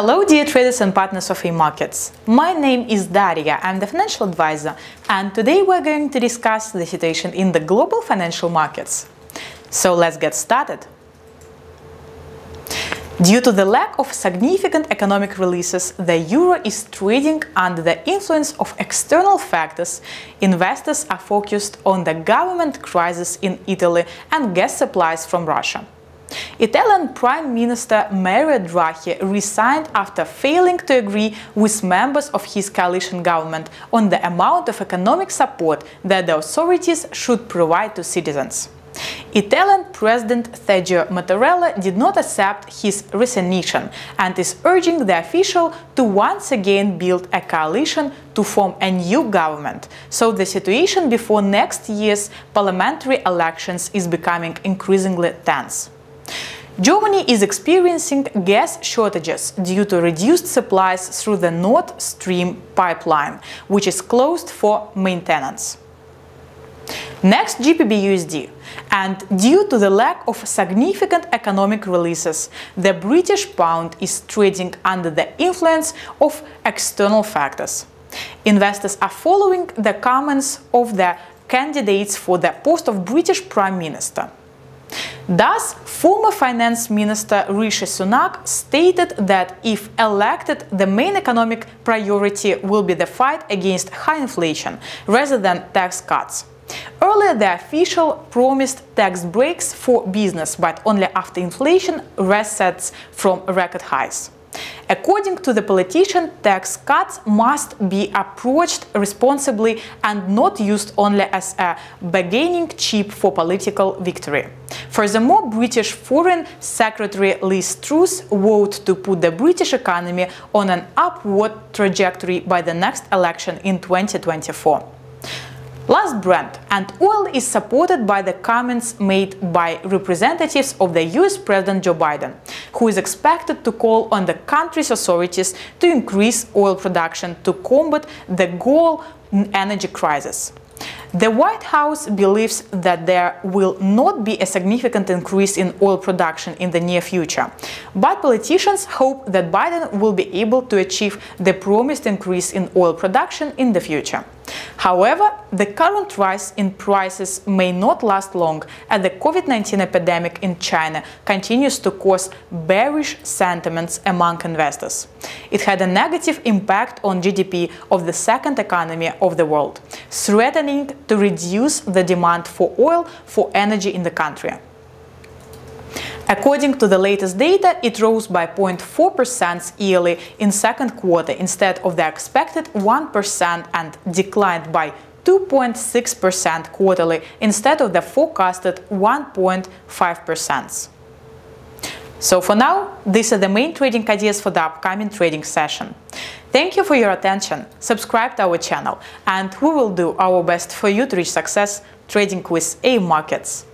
Hello dear traders and partners of AMarkets. My name is Daria, I'm the financial advisor and today we're going to discuss the situation in the global financial markets. So let's get started. Due to the lack of significant economic releases, the euro is trading under the influence of external factors. Investors are focused on the government crisis in Italy and gas supplies from Russia. Italian Prime Minister Mario Draghi resigned after failing to agree with members of his coalition government on the amount of economic support that the authorities should provide to citizens. Italian President Sergio Mattarella did not accept his resignation and is urging the official to once again build a coalition to form a new government. So the situation before next year's parliamentary elections is becoming increasingly tense. Germany is experiencing gas shortages due to reduced supplies through the Nord Stream pipeline, which is closed for maintenance. Next, GBP/USD. And due to the lack of significant economic releases, the British pound is trading under the influence of external factors. Investors are following the comments of the candidates for the post of British Prime Minister. Thus, former finance minister Rishi Sunak stated that if elected, the main economic priority will be the fight against high inflation rather than tax cuts. Earlier, the official promised tax breaks for business, but only after inflation resets from record highs. According to the politician, tax cuts must be approached responsibly and not used only as a bargaining chip for political victory. Furthermore, British Foreign Secretary Liz Truss vowed to put the British economy on an upward trajectory by the next election in 2024. Last Brent and oil is supported by the comments made by representatives of the US President Joe Biden, who is expected to call on the country's authorities to increase oil production to combat the global energy crisis. The White House believes that there will not be a significant increase in oil production in the near future, but politicians hope that Biden will be able to achieve the promised increase in oil production in the future. However, the current rise in prices may not last long as the COVID-19 epidemic in China continues to cause bearish sentiments among investors. It had a negative impact on GDP of the second economy of the world, threatening to reduce the demand for oil for energy in the country. According to the latest data, it rose by 0.4% yearly in second quarter instead of the expected 1% and declined by 2.6% quarterly instead of the forecasted 1.5%. So for now, these are the main trading ideas for the upcoming trading session. Thank you for your attention, subscribe to our channel, and we will do our best for you to reach success trading with AMarkets.